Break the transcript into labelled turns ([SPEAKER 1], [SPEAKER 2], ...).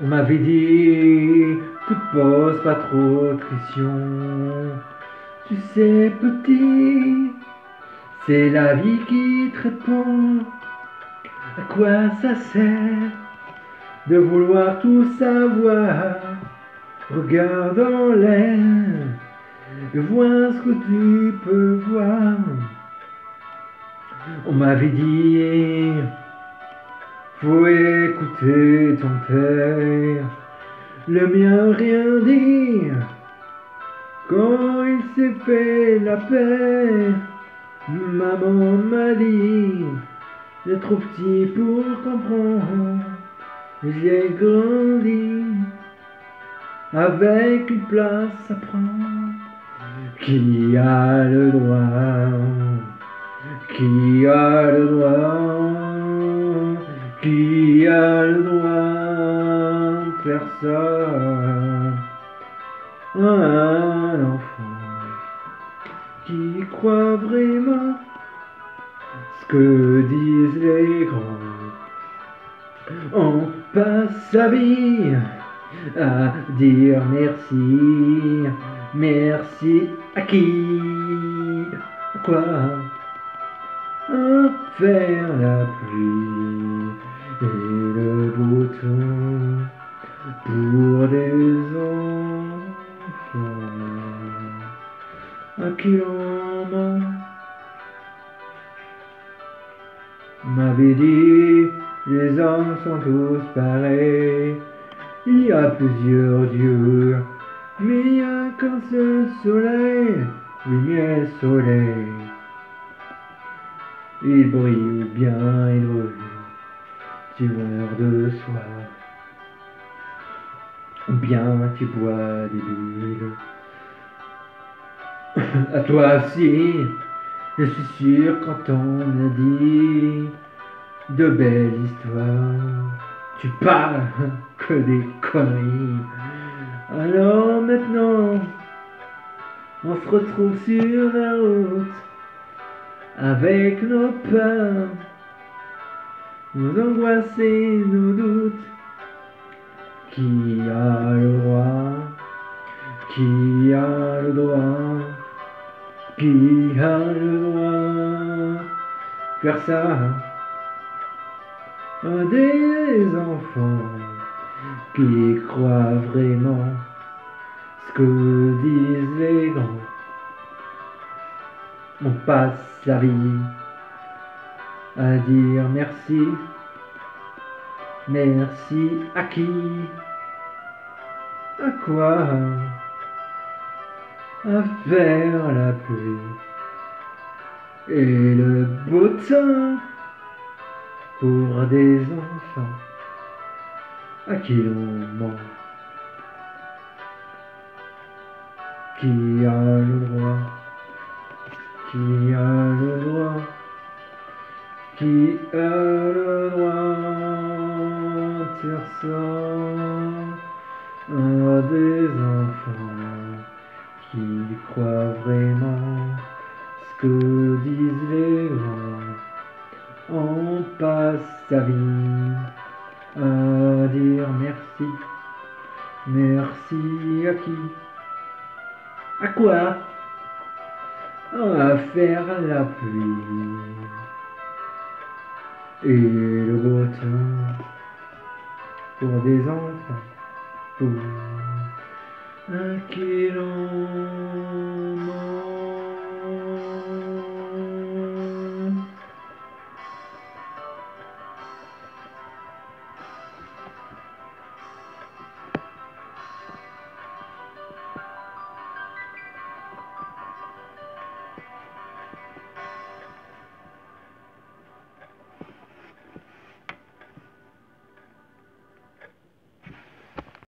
[SPEAKER 1] On m'avait dit, te pose pas trop de questions. Tu sais, petit, c'est la vie qui te répond. À quoi ça sert de vouloir tout savoir? Regarde en l'air vois ce que tu peux voir. On m'avait dit, faut écouter ton père, le mien rien dire. Quand il s'est fait la paix, maman m'a dit, j'ai trop petit pour comprendre, j'ai grandi avec une place à prendre. Qui a le droit Un enfant qui croit vraiment ce que disent les grands. On passe sa vie à dire merci, merci à qui, quoi, à faire la pluie et le beau temps pour des ment. M'avait dit, les hommes sont tous pareils. Il y a plusieurs dieux, mais il n'y a qu'un seul soleil, lumière soleil. Il brille bien il brûle, tu meurs de soir. Bien tu bois des bulles. à toi aussi, je suis sûr quand on a dit de belles histoires. Tu parles que des conneries. Alors maintenant, on se retrouve sur la route avec nos peurs, nos angoisses et nos doutes. Qui a le droit Qui a le droit Qui a le droit faire ça des enfants qui croient vraiment ce que disent les grands. On passe la vie à dire merci. Merci à qui? À quoi? À faire la pluie et le beau temps pour des enfants à qui l'on ment. Qui a le droit Qui a le droit Qui a le droit de ça à des enfants qui croient vraiment ce que disent les grands on passe sa vie à dire merci. Merci à qui? À quoi? À faire la pluie. Et le beau temps pour des enfants, un qui l'on